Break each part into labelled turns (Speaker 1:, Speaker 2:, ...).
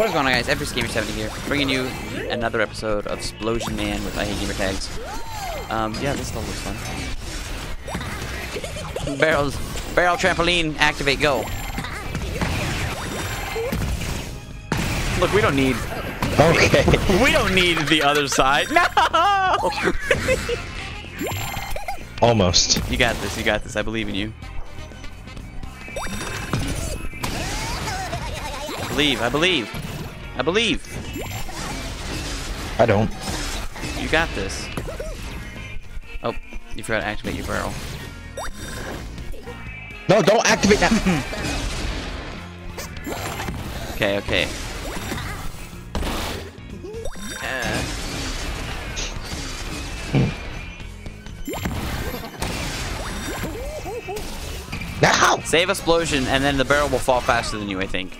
Speaker 1: What is going on guys, Epic Gamer 70 here, bringing you another episode of Splosion Man with I Hate Gamer Tags. Um, yeah, this stuff looks fun. Barrels, barrel trampoline, activate, go. Look, we don't need,
Speaker 2: Okay.
Speaker 1: we don't need the other side. No!
Speaker 2: Almost.
Speaker 1: you got this, you got this, I believe in you. I believe, I believe, I believe.
Speaker 2: I don't.
Speaker 1: You got this. Oh, you forgot to activate your barrel.
Speaker 2: No, don't activate that.
Speaker 1: Okay, okay. Uh,
Speaker 2: now.
Speaker 1: save explosion, and then the barrel will fall faster than you, I think.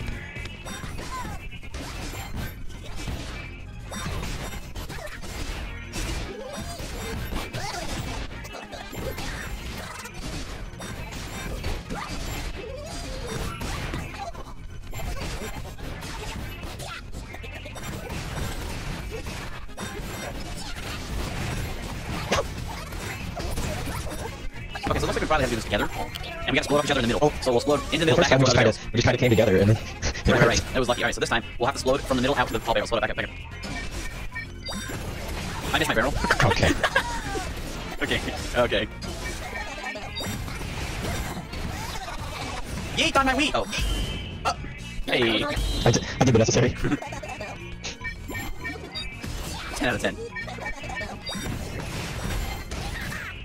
Speaker 1: Each other in the middle. So we'll explode into the middle,
Speaker 2: First
Speaker 1: back
Speaker 2: time we just
Speaker 1: the
Speaker 2: kind of we just kind of came together and then.
Speaker 1: Right, right, right. That was lucky. Alright, so this time, we'll have to explode from the middle out to the tall barrel. Explode it back up, back up. I missed my barrel.
Speaker 2: Okay.
Speaker 1: okay, okay. Yeet on my Wii! Oh. oh. Hey.
Speaker 2: I did, I did the necessary.
Speaker 1: 10 out of 10.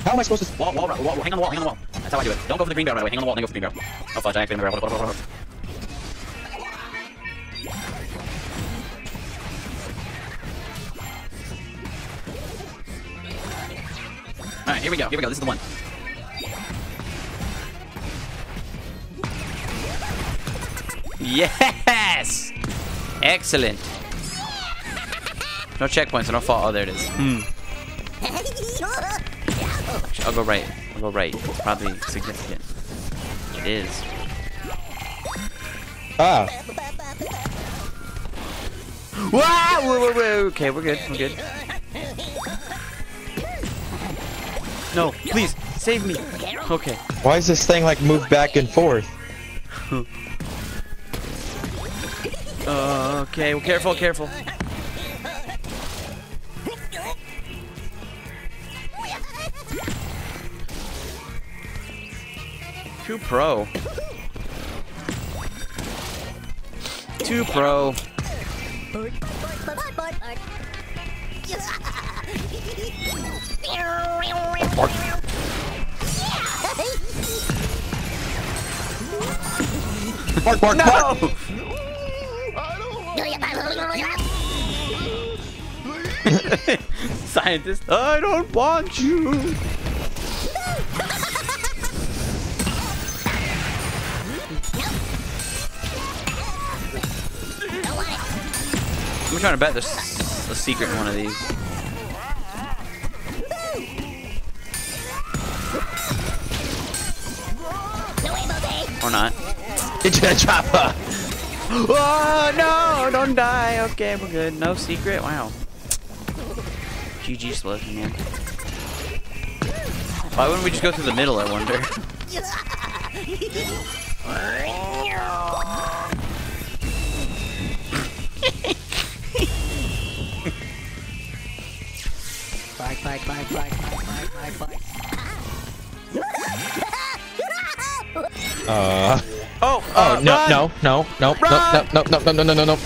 Speaker 2: How am I supposed to?
Speaker 1: Wall, wall, wall, wall, hang on the wall, hang on the wall. That's how I do it. Don't go for the green barrel right away. Hang on the wall, then go for the green barrel. Oh, fudge, I activated the barrel. Hold on, hold on. Alright, here we go, here we go. This is the one. Yes! Excellent. No checkpoints, no fault. Oh, there it is. Hmm. I'll go right. I'll right. It's probably significant. It is.
Speaker 2: Ah.
Speaker 1: Wow! Whoa, whoa, whoa. Okay, we're good. We're good. No, please save me. Okay.
Speaker 2: Why is this thing like move back and forth?
Speaker 1: Uh, okay. Well, careful, careful. Pro. Too pro.
Speaker 2: Bark, bark, bark.
Speaker 1: No! Scientist, I don't want you. I'm trying to bet there's a secret in one of these. Or not.
Speaker 2: Into the chopper.
Speaker 1: Oh no! Don't die. Okay, we're good. No secret. Wow. GG Splosion, man. Why wouldn't we just go through the middle? I wonder.
Speaker 2: Uh.
Speaker 1: Oh,
Speaker 2: oh
Speaker 1: uh, oh
Speaker 2: no,
Speaker 1: run!
Speaker 2: no, no, no, no no, no, no, no, no, no, no, no.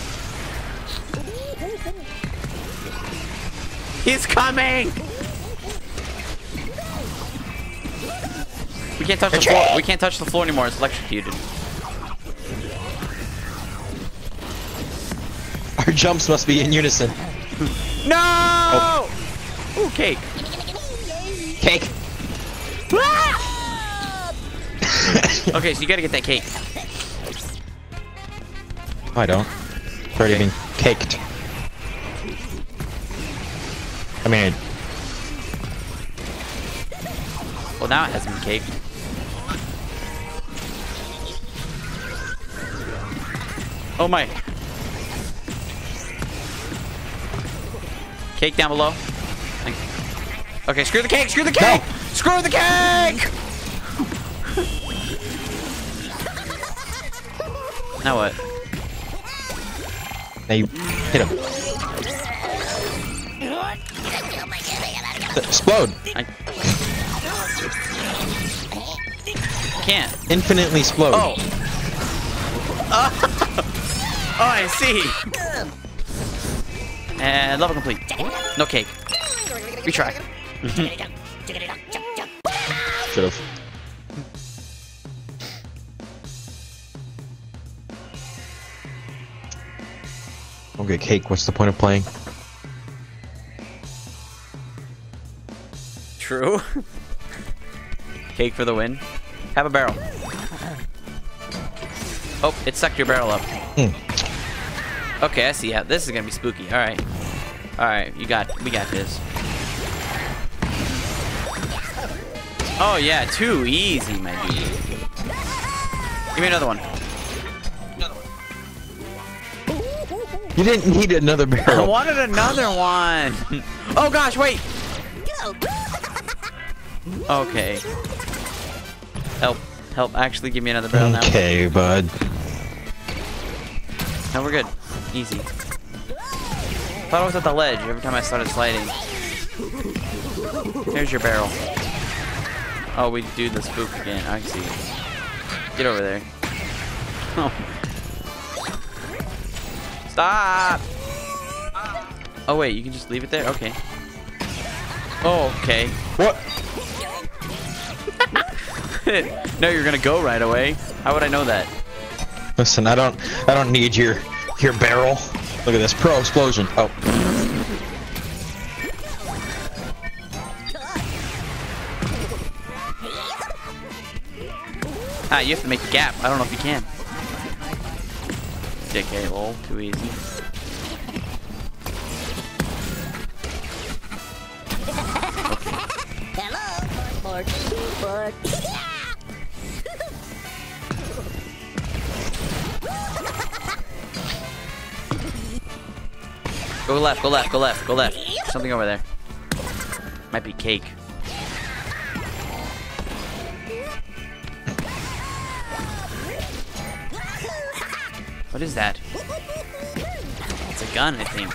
Speaker 1: He's coming! We can't touch the floor. We can't touch the floor anymore. It's electrocuted.
Speaker 2: Our jumps must be in unison.
Speaker 1: no! Oh. Ooh, cake.
Speaker 2: Cake. Ah!
Speaker 1: Okay, so you gotta get that cake.
Speaker 2: I don't. It's already been caked. I mean,
Speaker 1: Well, now it has been caked. Oh my. Cake down below. Thank- Okay, screw the cake, screw the cake! Screw the cake! now what?
Speaker 2: Now you hit him. Explode.
Speaker 1: I can't.
Speaker 2: Infinitely explode.
Speaker 1: Oh. oh, I see. And level complete. No cake. Retry.
Speaker 2: Should have. Okay, cake. What's the point of playing?
Speaker 1: True. cake for the win. Have a barrel. Oh, it sucked your barrel up.
Speaker 2: Hmm.
Speaker 1: Okay, I see how this is gonna be spooky. All right, all right, you got, we got this. Oh yeah, too easy, my dude. Give me another one.
Speaker 2: You didn't need another barrel.
Speaker 1: I wanted another one. Oh gosh, wait. Okay. Help, help! Actually, give me another barrel now.
Speaker 2: Okay, bud.
Speaker 1: Now we're good. Easy. Thought I was at the ledge every time I started sliding. Here's your barrel. Oh, we do the spook again. I see. Get over there. Oh. Stop! Oh wait, you can just leave it there? Okay. Oh, okay.
Speaker 2: What?
Speaker 1: no, you're gonna go right away. How would I know that?
Speaker 2: Listen, I don't, I don't need your, your barrel. Look at this pro explosion. Oh,
Speaker 1: Ah, you have to make a gap. I don't know if you can. JK, lol, too easy.
Speaker 3: Hello.
Speaker 1: Go left, go left, go left, go left. Something over there. Might be cake. What is that? It's a gun, I think.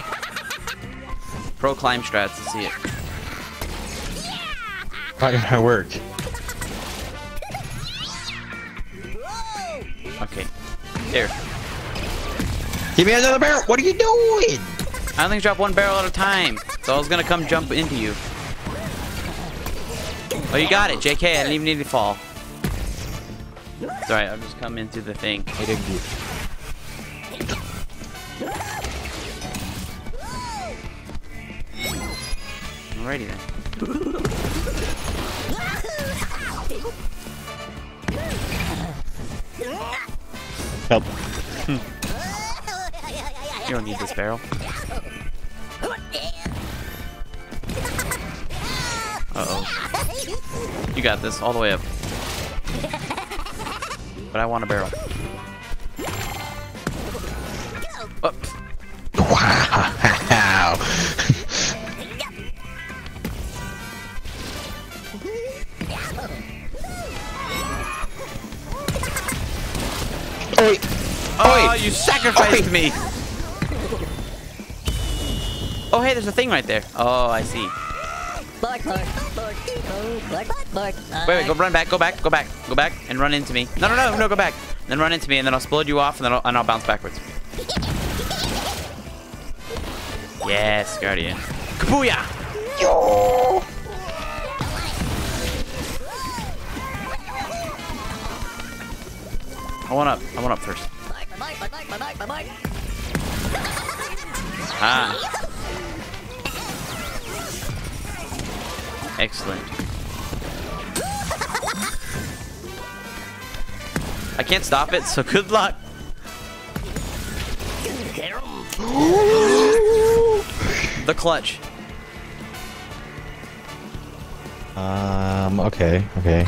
Speaker 1: Pro climb strats to see it.
Speaker 2: how did that work?
Speaker 1: Okay. There.
Speaker 2: Give me another barrel. What are you doing?
Speaker 1: I only drop one barrel at a time. So I was gonna come jump into you. Oh, you got it, JK. I didn't even need to fall. Sorry, I'll just come into the thing. Alrighty then.
Speaker 2: Help.
Speaker 1: You don't need this barrel. Uh-oh. You got this all the way up. But I want a barrel. Oops.
Speaker 2: Oi.
Speaker 1: Oh,
Speaker 2: Oi.
Speaker 1: you sacrificed
Speaker 2: Oi.
Speaker 1: me! Oh, hey, there's a thing right there. Oh, I see.
Speaker 3: Mark, Mark, Mark. Oh, Mark, Mark, Mark.
Speaker 1: Wait, wait, go run back, go back, go back, go back, and run into me. No, no, no, no, go back. Then run into me, and then I'll explode you off, and then I'll, and I'll bounce backwards. Yes, Guardian. Kabooyah! I want up. I want up first. Ah. Excellent. I can't stop it, so good luck. The clutch.
Speaker 2: Um. Okay. Okay.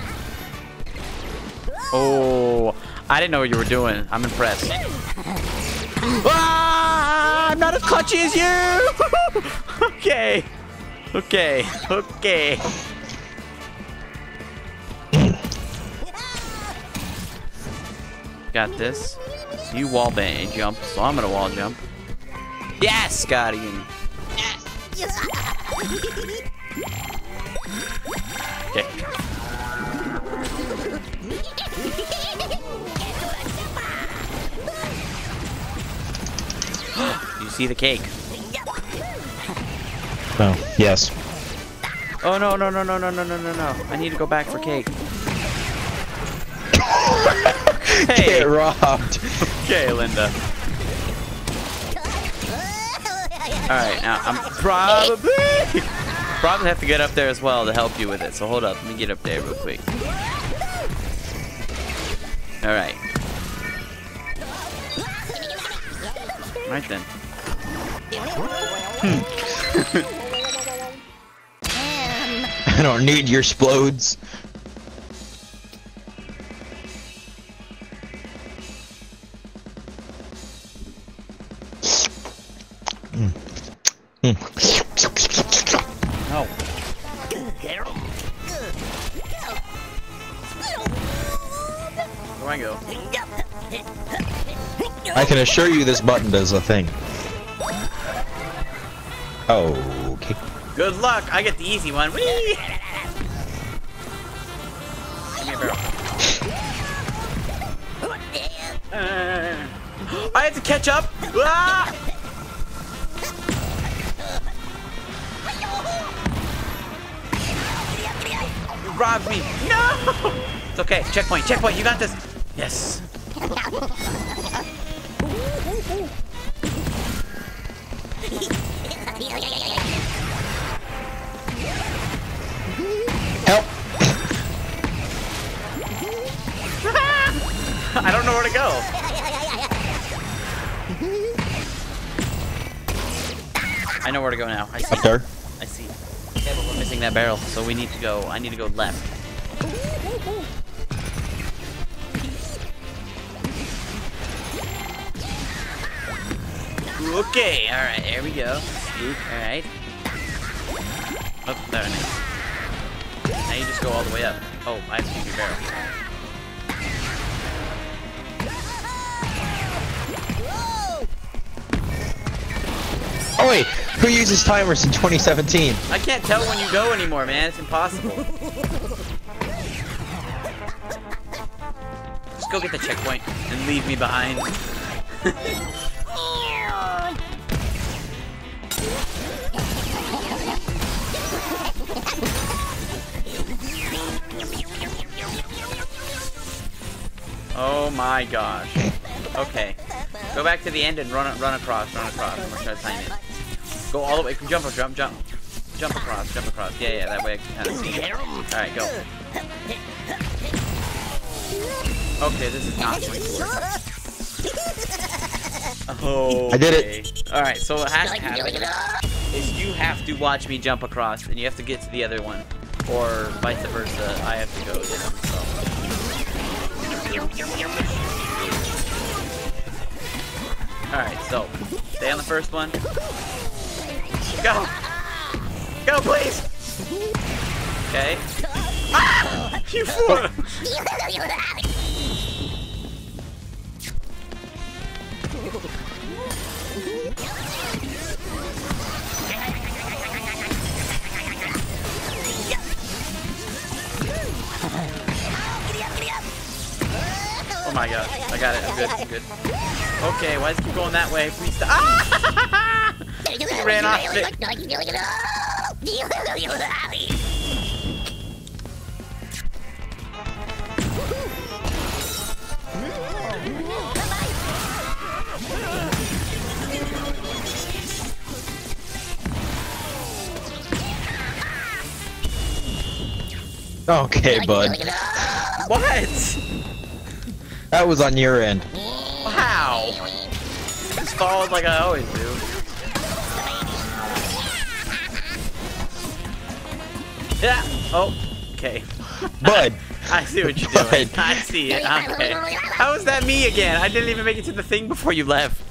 Speaker 1: Oh, I didn't know what you were doing. I'm impressed. ah, I'm not as clutchy as you. Okay. Okay. Okay. Got this. You wall bang jump, so I'm gonna wall jump. Yes, Guardian. Okay. See the cake?
Speaker 2: Oh, yes.
Speaker 1: Oh no no no no no no no no no! I need to go back for cake. hey,
Speaker 2: Get robbed.
Speaker 1: okay, Linda. All right, now I'm probably probably have to get up there as well to help you with it. So hold up, let me get up there real quick. All right. Right then. Hmm.
Speaker 2: I don't need your explodes.
Speaker 1: No. Where I go?
Speaker 2: I can assure you this button does a thing. Okay.
Speaker 1: Good luck. I get the easy one. Barrel. Uh, I have to catch up. Ah! You robbed me. No! It's okay. Checkpoint. Checkpoint. You got this. Yes. I don't know where to go. I know where to go now. I see.
Speaker 2: Up there.
Speaker 1: I see. Okay, but we're missing that barrel, so we need to go. I need to go left. Okay, alright, there we go. Alright. Oh, there is. Now you just go all the way up. Oh, I have to use your barrel.
Speaker 2: Oh wait, who uses timers in 2017?
Speaker 1: I can't tell when you go anymore, man. It's impossible. Just go get the checkpoint and leave me behind. Oh my gosh. Okay. Go back to the end and run run across, run across. I'm gonna try to time it. Go all the way. Jump, jump, jump. Jump across, jump across. Yeah, yeah, that way I can kind of see it. Alright, go. Okay, this is not going to work. Oh.
Speaker 2: I did it.
Speaker 1: Alright, so what has to happen is you have to watch me jump across and you have to get to the other one. Or vice versa, I have to go get him, so. Alright, so stay on the first one. Go! Go, please! Okay. Ah! You fool! Oh my god. I got it. I'm good. I'm good. Okay, why does it keep going that way? Please stop. Ah! He ran off of.
Speaker 2: Okay, bud.
Speaker 1: What?
Speaker 2: That was on your end.
Speaker 1: Wow. Just followed like I always do. Yeah. Oh, okay.
Speaker 2: Bud.
Speaker 1: I see what you're
Speaker 2: Bud. doing.
Speaker 1: I see it. Okay. How is that me again? I didn't even make it to the thing before you left.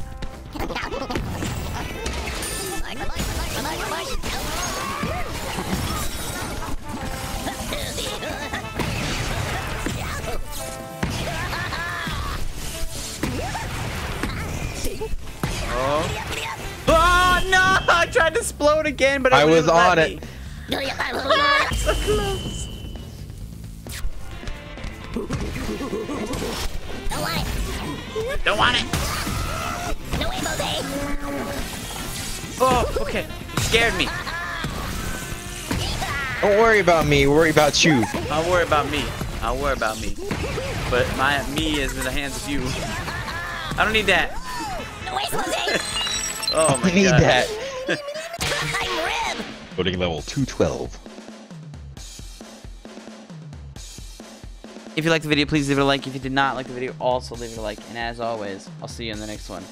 Speaker 1: Oh. oh no! I tried to explode again, but
Speaker 2: I was on it.
Speaker 1: Me
Speaker 2: it.
Speaker 1: So close.
Speaker 4: Don't want it.
Speaker 1: Don't want it.
Speaker 4: No way, Jose.
Speaker 1: Oh, okay. You scared me.
Speaker 2: Don't worry about me. Worry about you.
Speaker 1: I'll worry about me. I'll worry about me. But my me is in the hands of you. I don't need that.
Speaker 4: No way, Jose.
Speaker 1: Oh my god.
Speaker 2: I need
Speaker 1: god.
Speaker 2: that. Loading level 212.
Speaker 1: If you liked the video, please leave it a like. If you did not like the video, also leave it a like. And as always, I'll see you in the next one.